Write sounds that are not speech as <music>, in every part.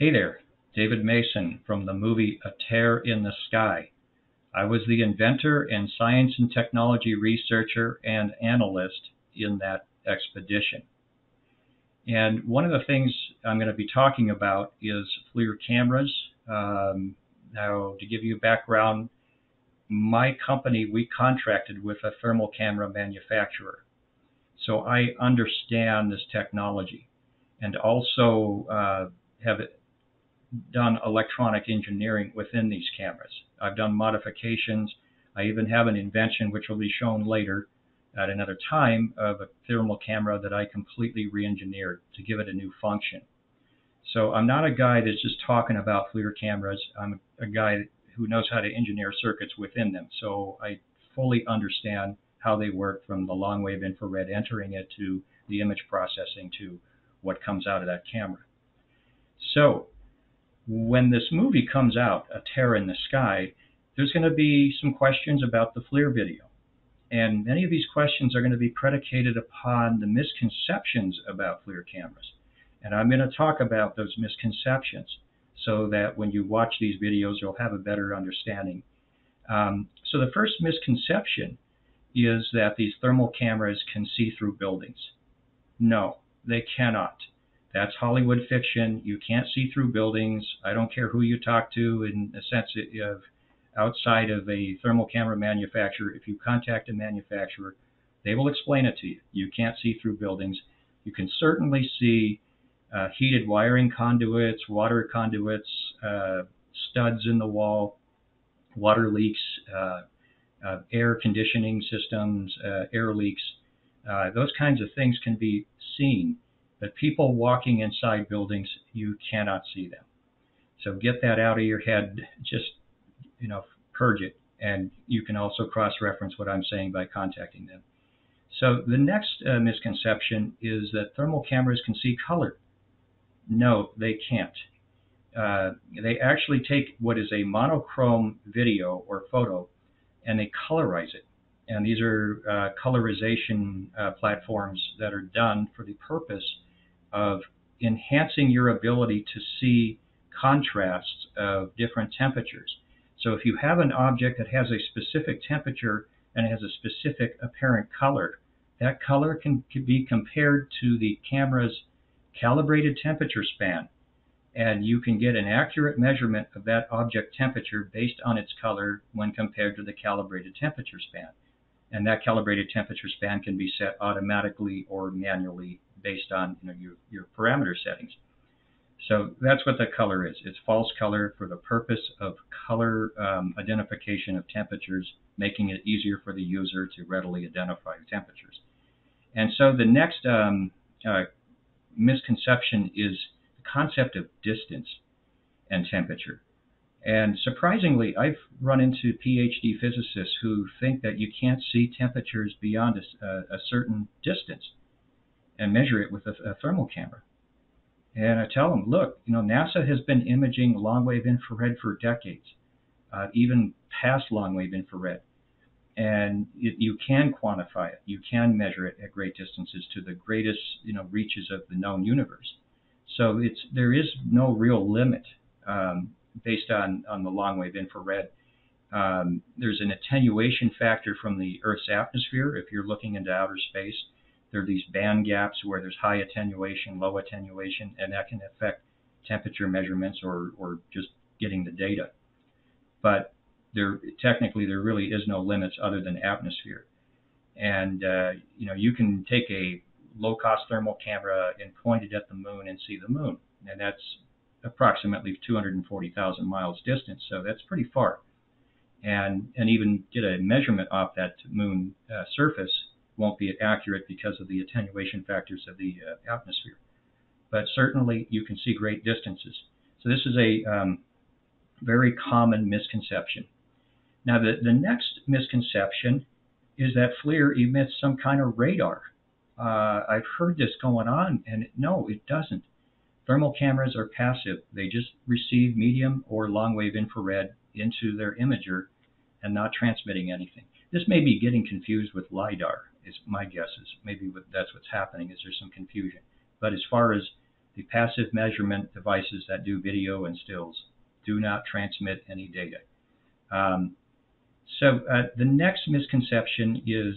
Hey there, David Mason from the movie A Tear in the Sky. I was the inventor and science and technology researcher and analyst in that expedition. And one of the things I'm going to be talking about is FLIR cameras. Um, now, to give you background, my company, we contracted with a thermal camera manufacturer. So I understand this technology and also uh, have done electronic engineering within these cameras. I've done modifications. I even have an invention, which will be shown later at another time, of a thermal camera that I completely re-engineered to give it a new function. So I'm not a guy that's just talking about FLIR cameras. I'm a guy who knows how to engineer circuits within them. So I fully understand how they work from the long wave infrared entering it to the image processing to what comes out of that camera. So when this movie comes out, A Tear in the Sky, there's going to be some questions about the FLIR video. And many of these questions are going to be predicated upon the misconceptions about FLIR cameras. And I'm going to talk about those misconceptions so that when you watch these videos, you'll have a better understanding. Um, so the first misconception is that these thermal cameras can see through buildings. No, they cannot. That's Hollywood fiction. You can't see through buildings. I don't care who you talk to in the sense of outside of a thermal camera manufacturer. If you contact a manufacturer, they will explain it to you. You can't see through buildings. You can certainly see uh, heated wiring conduits, water conduits, uh, studs in the wall, water leaks, uh, uh air conditioning systems, uh, air leaks. Uh, those kinds of things can be seen but people walking inside buildings, you cannot see them. So get that out of your head. Just, you know, purge it. And you can also cross-reference what I'm saying by contacting them. So the next uh, misconception is that thermal cameras can see color. No, they can't. Uh, they actually take what is a monochrome video or photo and they colorize it. And these are uh, colorization uh, platforms that are done for the purpose of enhancing your ability to see contrasts of different temperatures. So if you have an object that has a specific temperature and has a specific apparent color, that color can, can be compared to the camera's calibrated temperature span. And you can get an accurate measurement of that object temperature based on its color when compared to the calibrated temperature span. And that calibrated temperature span can be set automatically or manually based on you know, your, your parameter settings. So that's what the color is. It's false color for the purpose of color um, identification of temperatures, making it easier for the user to readily identify temperatures. And so the next um, uh, misconception is the concept of distance and temperature. And surprisingly, I've run into PhD physicists who think that you can't see temperatures beyond a, a certain distance and measure it with a, a thermal camera. And I tell them, look, you know, NASA has been imaging long wave infrared for decades, uh, even past long wave infrared. And it, you can quantify it. You can measure it at great distances to the greatest, you know, reaches of the known universe. So it's there is no real limit um, based on on the long wave infrared. Um, there's an attenuation factor from the Earth's atmosphere if you're looking into outer space there are these band gaps where there's high attenuation, low attenuation, and that can affect temperature measurements or, or just getting the data. But there technically there really is no limits other than atmosphere. And uh, you know you can take a low-cost thermal camera and point it at the moon and see the moon, and that's approximately 240,000 miles distance, so that's pretty far. And and even get a measurement off that moon uh, surface won't be accurate because of the attenuation factors of the uh, atmosphere. But certainly you can see great distances. So this is a um, very common misconception. Now the, the next misconception is that FLIR emits some kind of radar. Uh, I've heard this going on, and no, it doesn't. Thermal cameras are passive. They just receive medium or long wave infrared into their imager and not transmitting anything. This may be getting confused with LIDAR is my guess is maybe that's what's happening is there's some confusion. But as far as the passive measurement devices that do video and stills do not transmit any data. Um, so uh, the next misconception is,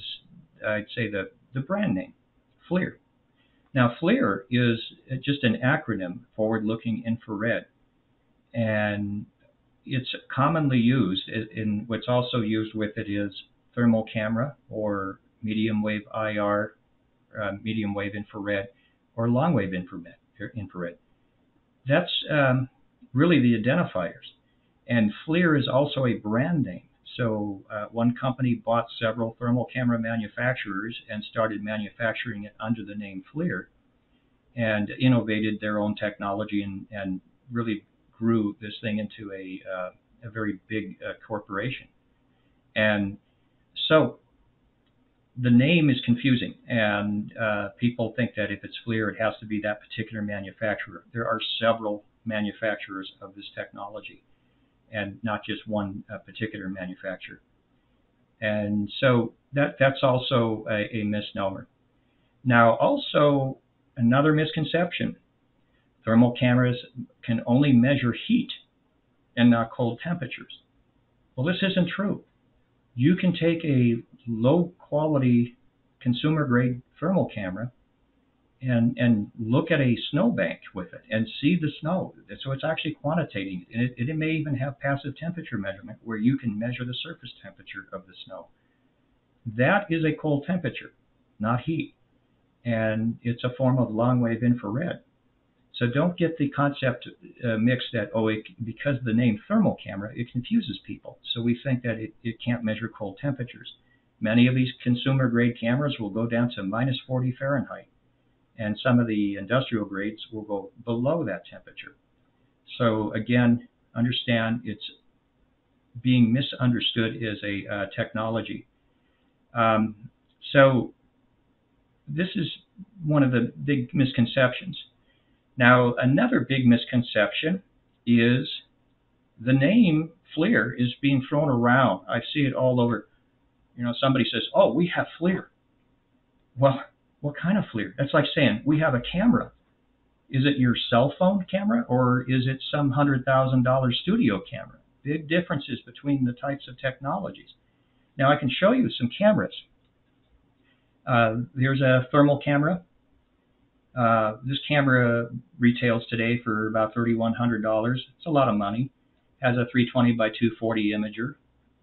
I'd say, the, the brand name, FLIR. Now, FLIR is just an acronym, Forward Looking Infrared. And it's commonly used, in what's also used with it is thermal camera or medium wave IR, uh, medium wave infrared, or long wave infrared. infrared. That's um, really the identifiers. And FLIR is also a brand name. So uh, one company bought several thermal camera manufacturers and started manufacturing it under the name FLIR and innovated their own technology and, and really grew this thing into a, uh, a very big uh, corporation. And so the name is confusing, and uh, people think that if it's FLIR, it has to be that particular manufacturer. There are several manufacturers of this technology, and not just one uh, particular manufacturer. And so that that's also a, a misnomer. Now, also another misconception: thermal cameras can only measure heat and not cold temperatures. Well, this isn't true. You can take a low quality consumer grade thermal camera and and look at a snowbank with it and see the snow. So it's actually quantitating and it, it may even have passive temperature measurement where you can measure the surface temperature of the snow. That is a cold temperature, not heat. And it's a form of long wave infrared. So don't get the concept uh, mixed that, oh, it, because the name thermal camera, it confuses people. So we think that it, it can't measure cold temperatures. Many of these consumer grade cameras will go down to minus 40 Fahrenheit, and some of the industrial grades will go below that temperature. So again, understand it's being misunderstood as a uh, technology. Um, so this is one of the big misconceptions. Now, another big misconception is the name FLIR is being thrown around. I see it all over. You know, somebody says, "Oh, we have FLIR." Well, what kind of FLIR? That's like saying we have a camera. Is it your cell phone camera or is it some hundred thousand dollar studio camera? Big differences between the types of technologies. Now I can show you some cameras. Uh, here's a thermal camera. Uh, this camera retails today for about $3,100. It's a lot of money. Has a 320 by 240 imager,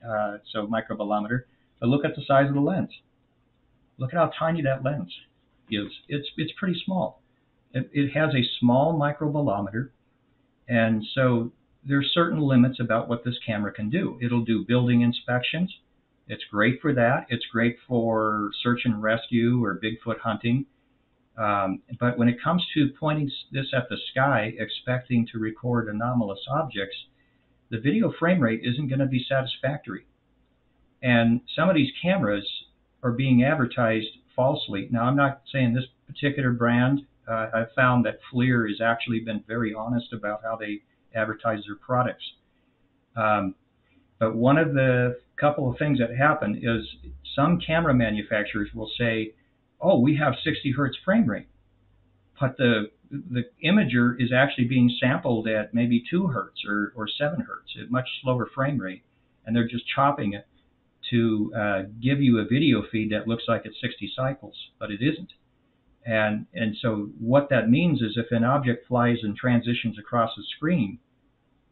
uh, so microbolometer. But look at the size of the lens. Look at how tiny that lens is. It's it's pretty small. It, it has a small microbolometer, and so there's certain limits about what this camera can do. It'll do building inspections. It's great for that. It's great for search and rescue or Bigfoot hunting. Um, but when it comes to pointing this at the sky, expecting to record anomalous objects, the video frame rate isn't going to be satisfactory. And some of these cameras are being advertised falsely. Now, I'm not saying this particular brand. Uh, I've found that FLIR has actually been very honest about how they advertise their products. Um, but one of the couple of things that happen is some camera manufacturers will say, oh, we have 60 hertz frame rate, but the the imager is actually being sampled at maybe 2 hertz or, or 7 hertz, at much slower frame rate, and they're just chopping it to uh, give you a video feed that looks like it's 60 cycles, but it isn't. And and so what that means is if an object flies and transitions across the screen,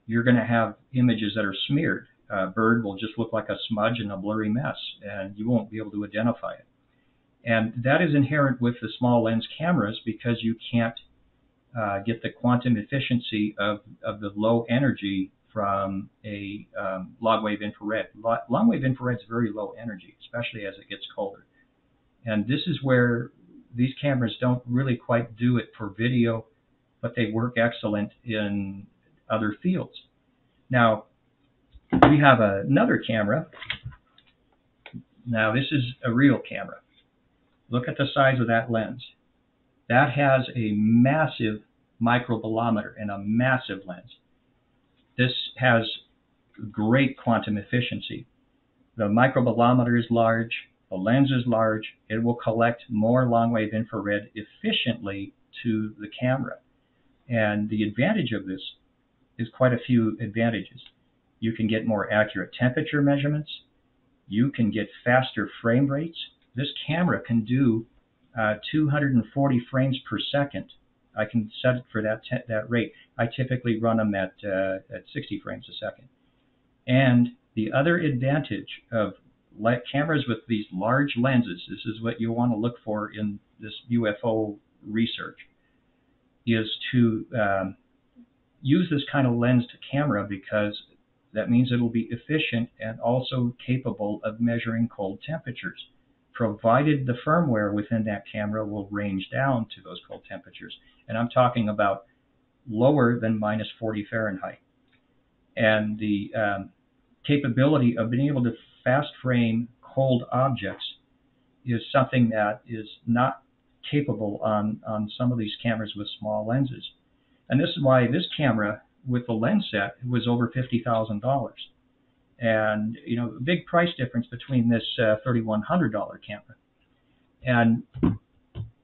you're going to have images that are smeared. A bird will just look like a smudge and a blurry mess, and you won't be able to identify it. And that is inherent with the small lens cameras because you can't uh, get the quantum efficiency of, of the low energy from a um, long wave infrared. Long wave infrared is very low energy, especially as it gets colder. And this is where these cameras don't really quite do it for video, but they work excellent in other fields. Now, we have another camera. Now, this is a real camera. Look at the size of that lens. That has a massive microbolometer and a massive lens. This has great quantum efficiency. The microbolometer is large, the lens is large, it will collect more long wave infrared efficiently to the camera. And the advantage of this is quite a few advantages. You can get more accurate temperature measurements. You can get faster frame rates. This camera can do uh, 240 frames per second. I can set it for that that rate. I typically run them at uh, at 60 frames a second. And the other advantage of cameras with these large lenses, this is what you want to look for in this UFO research, is to um, use this kind of lensed camera because that means it'll be efficient and also capable of measuring cold temperatures, provided the firmware within that camera will range down to those cold temperatures. And I'm talking about lower than minus 40 Fahrenheit. And the um, capability of being able to fast frame cold objects is something that is not capable on, on some of these cameras with small lenses. And this is why this camera with the lens set was over $50,000. And, you know, big price difference between this uh, $3,100 camera. And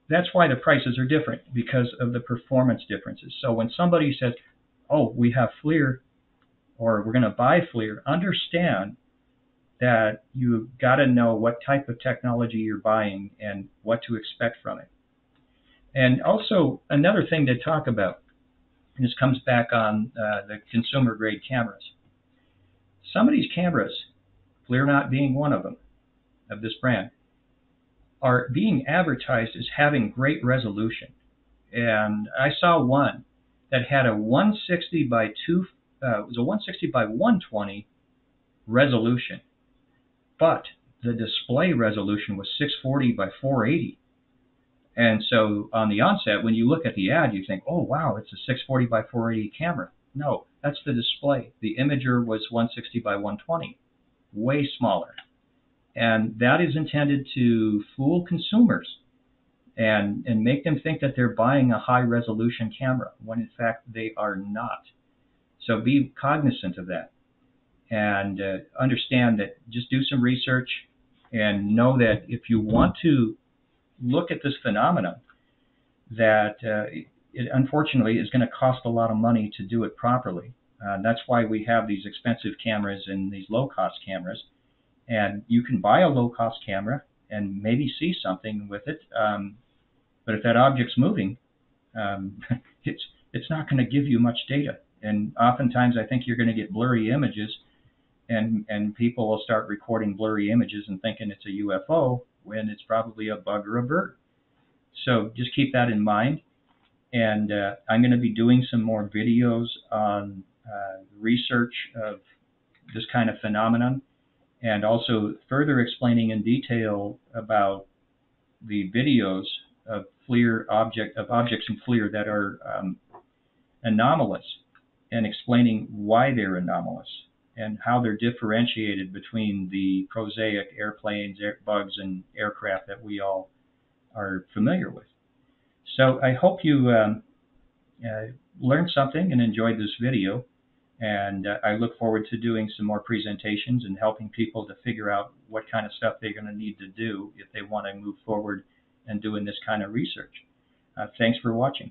that's why the prices are different because of the performance differences. So when somebody says, oh, we have FLIR or we're going to buy FLIR, understand that you've got to know what type of technology you're buying and what to expect from it. And also, another thing to talk about, and this comes back on uh, the consumer grade cameras. Some of these cameras, FLIR not being one of them, of this brand, are being advertised as having great resolution. And I saw one that had a 160 by 2, uh, it was a 160 by 120 resolution, but the display resolution was 640 by 480. And so on the onset, when you look at the ad, you think, oh, wow, it's a 640 by 480 camera. No, that's the display. The imager was 160 by 120, way smaller. And that is intended to fool consumers and, and make them think that they're buying a high resolution camera when in fact they are not. So be cognizant of that and uh, understand that just do some research and know that if you want to look at this phenomenon that uh, it unfortunately is going to cost a lot of money to do it properly. Uh, that's why we have these expensive cameras and these low cost cameras. And you can buy a low cost camera and maybe see something with it. Um, but if that object's moving, um, <laughs> it's it's not going to give you much data. And oftentimes, I think you're going to get blurry images, and and people will start recording blurry images and thinking it's a UFO when it's probably a bug or a bird. So just keep that in mind. And uh, I'm going to be doing some more videos on uh, research of this kind of phenomenon and also further explaining in detail about the videos of FLIR object of objects in FLIR that are um, anomalous and explaining why they're anomalous and how they're differentiated between the prosaic airplanes, air, bugs, and aircraft that we all are familiar with. So I hope you um, uh, learned something and enjoyed this video. And uh, I look forward to doing some more presentations and helping people to figure out what kind of stuff they're going to need to do if they want to move forward and doing this kind of research. Uh, thanks for watching.